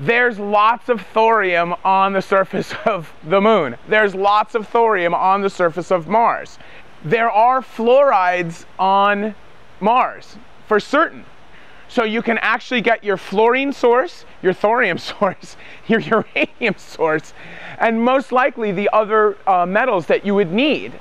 there's lots of thorium on the surface of the moon. There's lots of thorium on the surface of Mars. There are fluorides on Mars, for certain. So you can actually get your fluorine source, your thorium source, your uranium source, and most likely the other uh, metals that you would need.